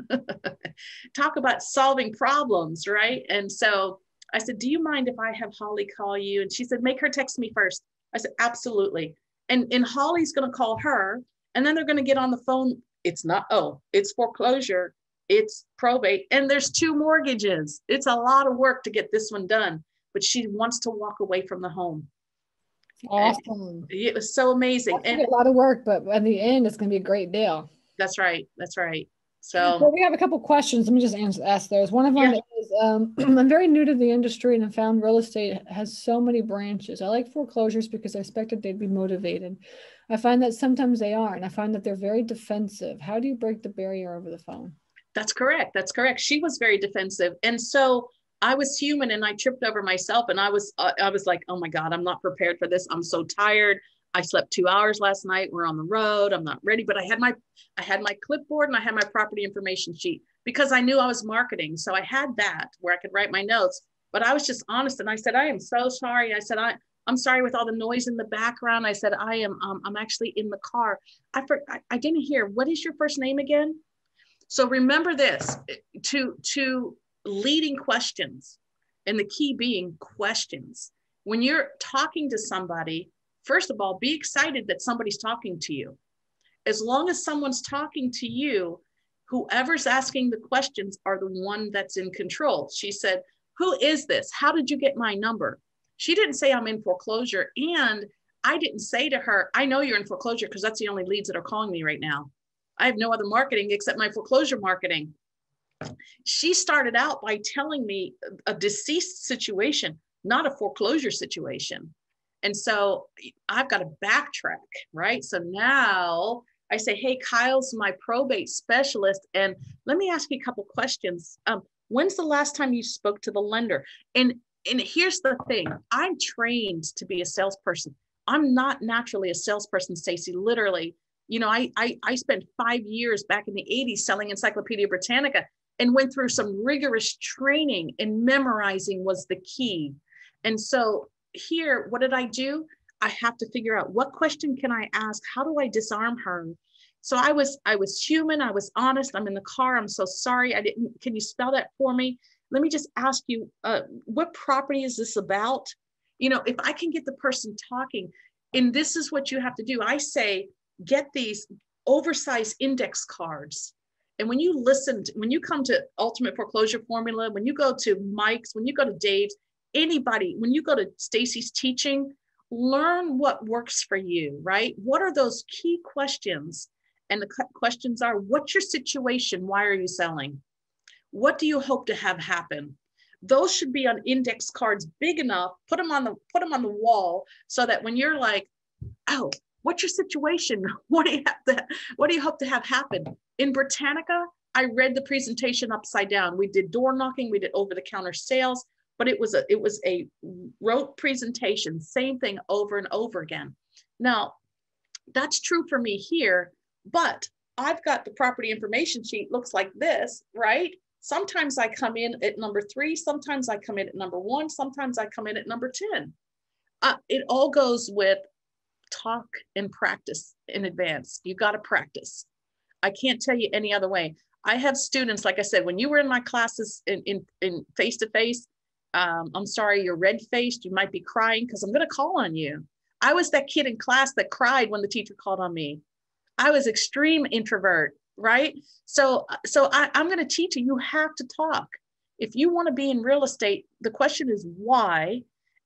Talk about solving problems, right? And so I said, do you mind if I have Holly call you? And she said, make her text me first. I said, absolutely. And, and Holly's going to call her. And then they're going to get on the phone. It's not, oh, it's foreclosure, it's probate, and there's two mortgages. It's a lot of work to get this one done but she wants to walk away from the home. Awesome. it was so amazing. and a lot of work, but at the end, it's going to be a great deal. That's right. That's right. So well, we have a couple questions. Let me just answer, ask those. One of them yeah. is um, I'm very new to the industry and I found real estate has so many branches. I like foreclosures because I expected they'd be motivated. I find that sometimes they are, and I find that they're very defensive. How do you break the barrier over the phone? That's correct. That's correct. She was very defensive. And so I was human and I tripped over myself and I was uh, I was like, "Oh my god, I'm not prepared for this. I'm so tired. I slept 2 hours last night. We're on the road. I'm not ready." But I had my I had my clipboard and I had my property information sheet because I knew I was marketing. So I had that where I could write my notes, but I was just honest and I said, "I am so sorry." I said, "I I'm sorry with all the noise in the background." I said, "I am um, I'm actually in the car." I, for, I I didn't hear. What is your first name again? So remember this to to leading questions and the key being questions. When you're talking to somebody, first of all, be excited that somebody's talking to you. As long as someone's talking to you, whoever's asking the questions are the one that's in control. She said, Who is this? How did you get my number? She didn't say I'm in foreclosure. And I didn't say to her, I know you're in foreclosure because that's the only leads that are calling me right now. I have no other marketing except my foreclosure marketing she started out by telling me a deceased situation, not a foreclosure situation. And so I've got to backtrack, right? So now I say, hey, Kyle's my probate specialist. And let me ask you a couple questions. Um, when's the last time you spoke to the lender? And and here's the thing I'm trained to be a salesperson. I'm not naturally a salesperson, Stacy. Literally, you know, I, I I spent five years back in the 80s selling Encyclopedia Britannica and went through some rigorous training and memorizing was the key. And so here, what did I do? I have to figure out what question can I ask? How do I disarm her? So I was I was human, I was honest. I'm in the car. I'm so sorry. I didn't can you spell that for me? Let me just ask you uh, what property is this about? You know, if I can get the person talking and this is what you have to do. I say get these oversized index cards and when you listen, to, when you come to Ultimate Foreclosure Formula, when you go to Mike's, when you go to Dave's, anybody, when you go to Stacy's teaching, learn what works for you, right? What are those key questions? And the questions are what's your situation? Why are you selling? What do you hope to have happen? Those should be on index cards big enough. Put them on the put them on the wall so that when you're like, oh, what's your situation? What do you have to, what do you hope to have happen? In Britannica, I read the presentation upside down. We did door knocking, we did over the counter sales, but it was a it was a rote presentation, same thing over and over again. Now, that's true for me here, but I've got the property information sheet looks like this, right? Sometimes I come in at number three, sometimes I come in at number one, sometimes I come in at number 10. Uh, it all goes with talk and practice in advance. You got to practice. I can't tell you any other way. I have students, like I said, when you were in my classes in in, in face to face, Um, I'm sorry, you're red faced. You might be crying because I'm going to call on you. I was that kid in class that cried when the teacher called on me. I was extreme introvert, right? So, so I, I'm going to teach you. You have to talk. If you want to be in real estate, the question is why,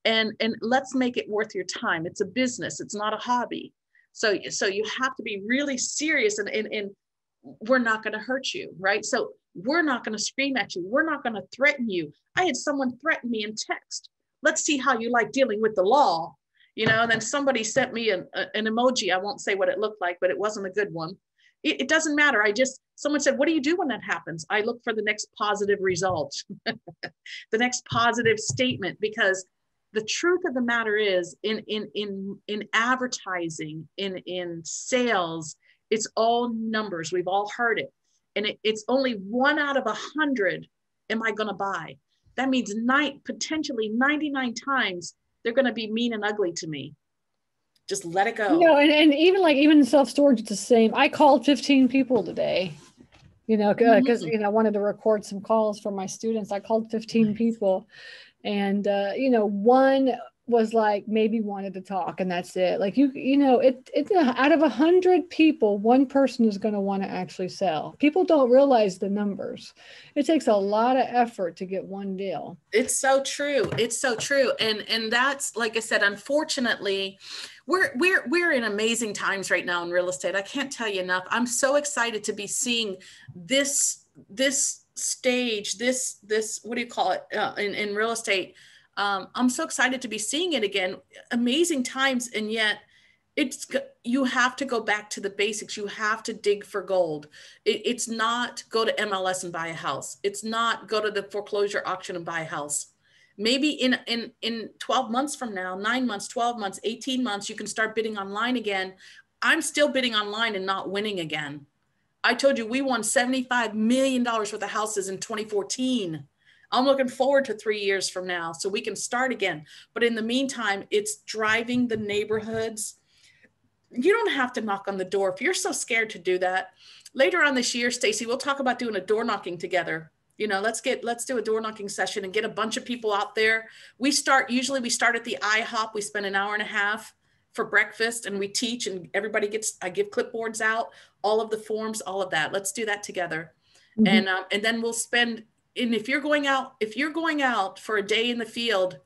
and and let's make it worth your time. It's a business. It's not a hobby. So, so you have to be really serious, and and, and we're not going to hurt you, right? So we're not going to scream at you. We're not going to threaten you. I had someone threaten me in text. Let's see how you like dealing with the law. You know and then somebody sent me an, an emoji. I won't say what it looked like but it wasn't a good one. It, it doesn't matter. I just someone said what do you do when that happens? I look for the next positive result the next positive statement because the truth of the matter is in in in in advertising in in sales it's all numbers. We've all heard it and it, it's only one out of a hundred am i going to buy. That means nine potentially 99 times they're going to be mean and ugly to me. Just let it go. You know and, and even like even self-storage it's the same. I called 15 people today you know because mm-hmm. you know i wanted to record some calls for my students. I called 15 nice. people and uh, you know one was like maybe wanted to talk and that's it. Like you you know it it's out of a hundred people one person is going to want to actually sell. People don't realize the numbers. It takes a lot of effort to get one deal. It's so true. It's so true. And and that's like i said unfortunately we're we're we're in amazing times right now in real estate. I can't tell you enough. I'm so excited to be seeing this this stage this this what do you call it uh, in in real estate um, I'm so excited to be seeing it again. Amazing times, and yet it's you have to go back to the basics. You have to dig for gold. It, it's not go to MLS and buy a house. It's not go to the foreclosure auction and buy a house. Maybe in in in 12 months from now, nine months, 12 months, 18 months, you can start bidding online again. I'm still bidding online and not winning again. I told you we won $75 million worth of houses in 2014 I'm looking forward to three years from now so we can start again. But in the meantime, it's driving the neighborhoods. You don't have to knock on the door if you're so scared to do that. Later on this year, Stacy, we'll talk about doing a door knocking together. You know, let's get let's do a door knocking session and get a bunch of people out there. We start usually we start at the IHOP. We spend an hour and a half for breakfast and we teach and everybody gets I give clipboards out, all of the forms, all of that. Let's do that together. Mm-hmm. And um, and then we'll spend and if you're going out if you're going out for a day in the field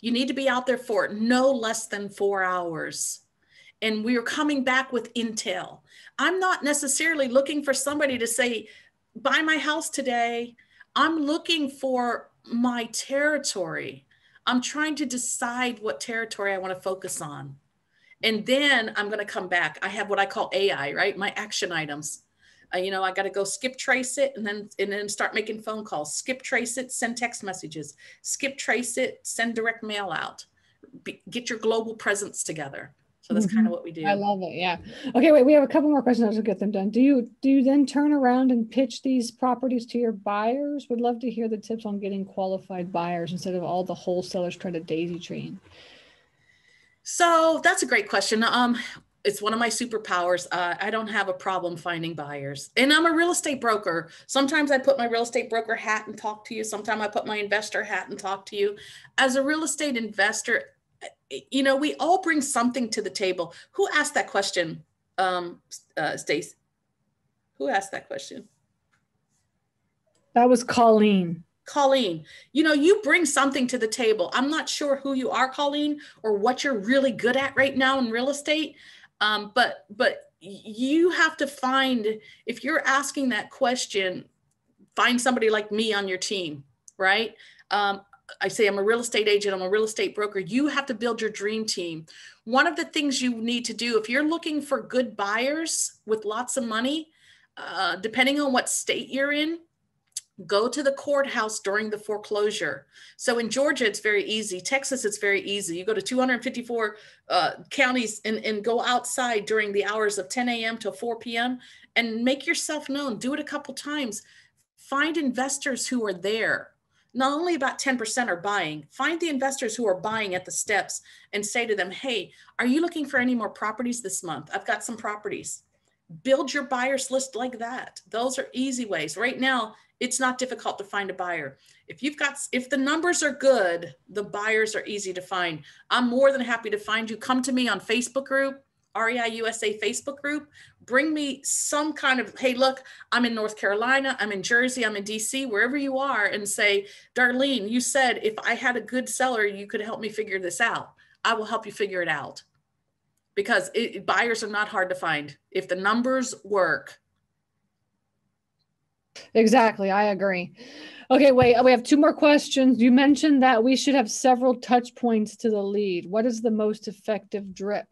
you need to be out there for no less than four hours. And we're coming back with intel. I'm not necessarily looking for somebody to say buy my house today. I'm looking for my territory. I'm trying to decide what territory i want to focus on. And then i'm going to come back. I have what i call ai right? My action items uh, you know, I got to go skip trace it and then and then start making phone calls. Skip trace it, send text messages. Skip trace it, send direct mail out. Be, get your global presence together. So that's mm-hmm. kind of what we do. I love it. Yeah. Okay, wait. We have a couple more questions. I'll get them done. Do you do you then turn around and pitch these properties to your buyers? Would love to hear the tips on getting qualified buyers instead of all the wholesalers trying to daisy chain. So that's a great question. Um, it's one of my superpowers. Uh, I don't have a problem finding buyers. And I'm a real estate broker. Sometimes I put my real estate broker hat and talk to you. Sometimes I put my investor hat and talk to you. As a real estate investor, you know, we all bring something to the table. Who asked that question, um, uh, Stace? Who asked that question? That was Colleen. Colleen, you know, you bring something to the table. I'm not sure who you are, Colleen, or what you're really good at right now in real estate, um, but but you have to find if you're asking that question, find somebody like me on your team, right? Um, I say I'm a real estate agent, I'm a real estate broker. You have to build your dream team. One of the things you need to do if you're looking for good buyers with lots of money, uh, depending on what state you're in, go to the courthouse during the foreclosure. So in Georgia, it's very easy. Texas, it's very easy. You go to 254 uh, counties and, and go outside during the hours of 10 a.m. to 4 p.m. and make yourself known. Do it a couple times. Find investors who are there. Not only about 10% are buying, find the investors who are buying at the steps and say to them, hey, are you looking for any more properties this month? I've got some properties build your buyers list like that. Those are easy ways. Right now, it's not difficult to find a buyer. If you've got, if the numbers are good, the buyers are easy to find. I'm more than happy to find you. Come to me on Facebook group, REI USA Facebook group. Bring me some kind of, hey, look, I'm in North Carolina, I'm in Jersey, I'm in DC, wherever you are, and say, Darlene, you said if I had a good seller, you could help me figure this out. I will help you figure it out because it, buyers are not hard to find. If the numbers work, Exactly. I agree. Okay, wait. We have two more questions. You mentioned that we should have several touch points to the lead. What is the most effective drip?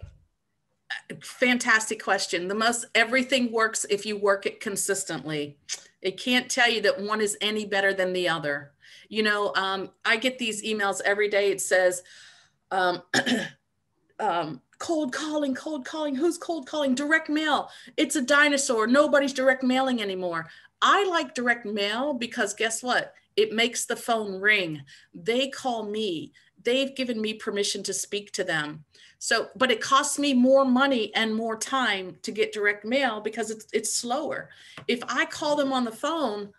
Fantastic question. The most everything works if you work it consistently. It can't tell you that one is any better than the other. You know, um, I get these emails every day. It says, um, um, cold calling, cold calling. Who's cold calling? Direct mail. It's a dinosaur. Nobody's direct mailing anymore. I like direct mail because guess what? It makes the phone ring. They call me. They've given me permission to speak to them. So, but it costs me more money and more time to get direct mail because it's it's slower. If I call them on the phone,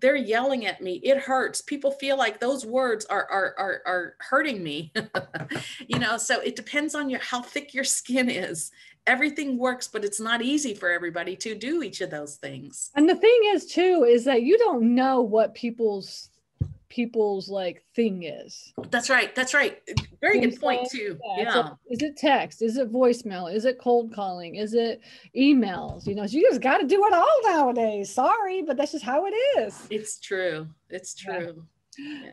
they're yelling at me. It hurts. People feel like those words are are are, are hurting me. you know, so it depends on your how thick your skin is everything works, but it's not easy for everybody to do each of those things. And the thing is too is that you don't know what people's people's like thing is. That's right. That's right. Very good point too. Yeah. yeah. So is it text? Is it voicemail? Is it cold calling? Is it emails? You know, you just got to do it all nowadays. Sorry, but that's just how it is. It's true. It's true. Yeah.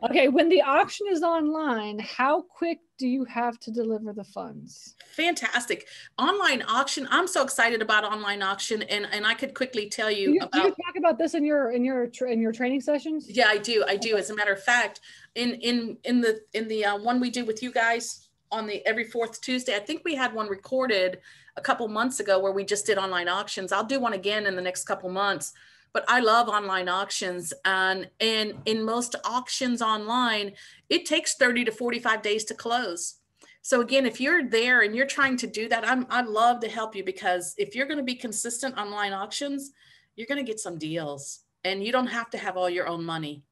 Okay, when the auction is online, how quick do you have to deliver the funds? Fantastic. Online auction. I'm so excited about online auction and and I could quickly tell you, do you about do you talk about this in your in your in your training sessions? Yeah, I do. I do. As a matter of fact, in in in the in the uh, one we do with you guys on the every fourth Tuesday, I think we had one recorded a couple months ago where we just did online auctions. I'll do one again in the next couple months but I love online auctions. And, and in most auctions online, it takes 30 to 45 days to close. So again, if you're there and you're trying to do that, I'm, I'd love to help you because if you're going to be consistent online auctions, you're going to get some deals and you don't have to have all your own money.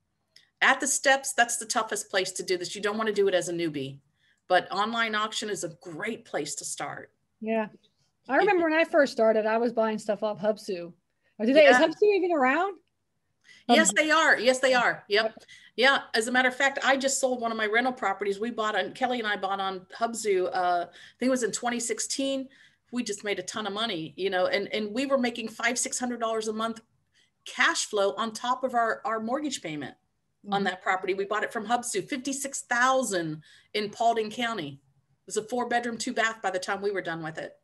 At the steps, that's the toughest place to do this. You don't want to do it as a newbie, but online auction is a great place to start. Yeah. I remember when I first started, I was buying stuff off Are they, yeah. is Hubzu even around? Yes, they are. Yes, they are. Yep. Yeah. As a matter of fact, I just sold one of my rental properties. We bought on Kelly and I bought on Hubzu. Uh, I think it was in 2016. We just made a ton of money, you know, and and we were making five six hundred dollars a month cash flow on top of our our mortgage payment mm-hmm. on that property. We bought it from Hubzu, fifty six thousand in Paulding County. It was a four bedroom, two bath by the time we were done with it.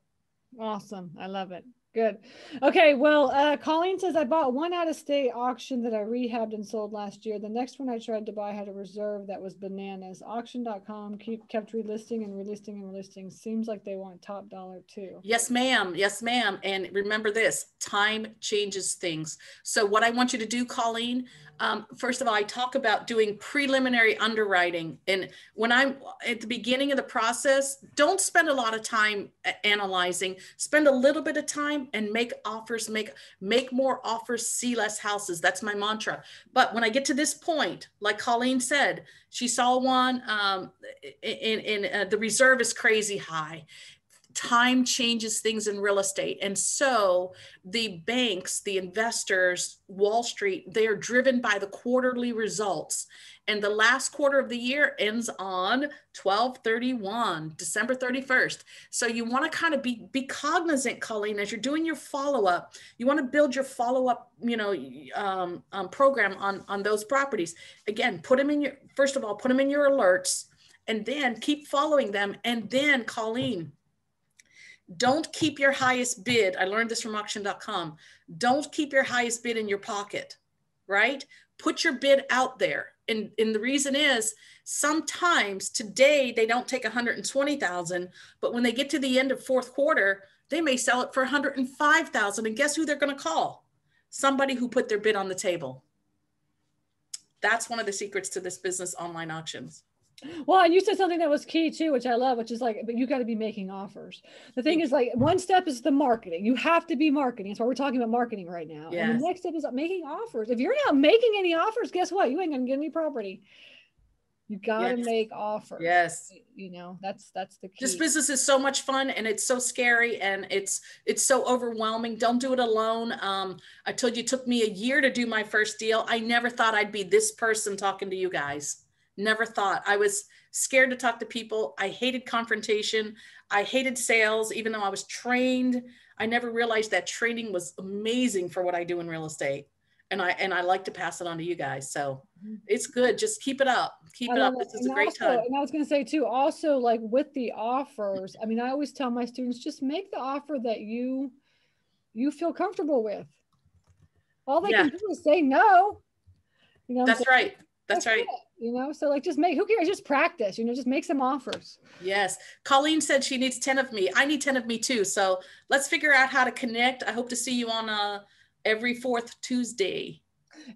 Awesome. I love it. Good. Okay. Well, uh, Colleen says I bought one out of state auction that I rehabbed and sold last year. The next one I tried to buy had a reserve that was bananas. Auction.com keep kept relisting and relisting and relisting. Seems like they want top dollar too. Yes, ma'am. Yes, ma'am. And remember this: time changes things. So what I want you to do, Colleen, um, first of all, I talk about doing preliminary underwriting. And when I'm at the beginning of the process, don't spend a lot of time analyzing. Spend a little bit of time and make offers, make make more offers, see less houses. That's my mantra. But when I get to this point, like Colleen said, she saw one, um, and, uh, the reserve is crazy high time changes things in real estate. And so the banks, the investors, Wall Street, they are driven by the quarterly results. And the last quarter of the year ends on 1231, December 31st. So you want to kind of be, be cognizant, Colleen, as you're doing your follow-up, you want to build your follow-up, you know, um, um, program on, on those properties. Again, put them in your, first of all, put them in your alerts and then keep following them. And then Colleen, don't keep your highest bid. I learned this from auction.com. Don't keep your highest bid in your pocket, right? Put your bid out there. And, and the reason is sometimes today they don't take 120,000, but when they get to the end of fourth quarter, they may sell it for 105,000. And guess who they're going to call? Somebody who put their bid on the table. That's one of the secrets to this business online auctions. Well, and you said something that was key too, which I love, which is like, but you got to be making offers. The thing is, like, one step is the marketing. You have to be marketing. That's why we're talking about marketing right now. Yes. And the next step is making offers. If you're not making any offers, guess what? You ain't gonna get any property. You got to yes. make offers. Yes. You know, that's that's the key. This business is so much fun and it's so scary and it's it's so overwhelming. Don't do it alone. Um, I told you it took me a year to do my first deal. I never thought I'd be this person talking to you guys. Never thought. I was scared to talk to people. I hated confrontation. I hated sales, even though I was trained. I never realized that training was amazing for what I do in real estate and I and I like to pass it on to you guys. So mm-hmm. it's good. Just keep it up. Keep it up. This is a great also, time. And I was going to say too, also like with the offers. I mean, I always tell my students just make the offer that you you feel comfortable with. All they yeah. can do is say no. You know, that's right. That's, that's right. It, you know, so like just make who cares? Just practice. You know, just make some offers. Yes. Colleen said she needs ten of me. I need ten of me too. So let's figure out how to connect. I hope to see you on a uh, every fourth Tuesday.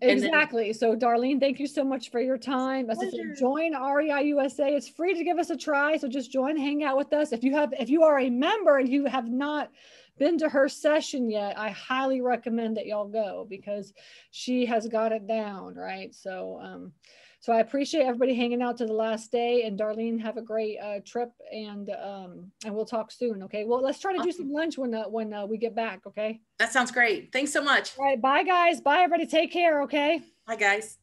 Exactly. Then, so, Darlene, thank you so much for your time. As if join REI USA, it's free to give us a try. So just join, hang out with us. If you have, if you are a member and you have not been to her session yet, I highly recommend that y'all go because she has got it down. Right. So, um, so I appreciate everybody hanging out to the last day. And Darlene, have a great uh, trip, and um, and we'll talk soon. Okay. Well, let's try to do some lunch when uh, when uh, we get back. Okay. That sounds great. Thanks so much. All right. Bye, guys. Bye, everybody. Take care. Okay. Bye, guys.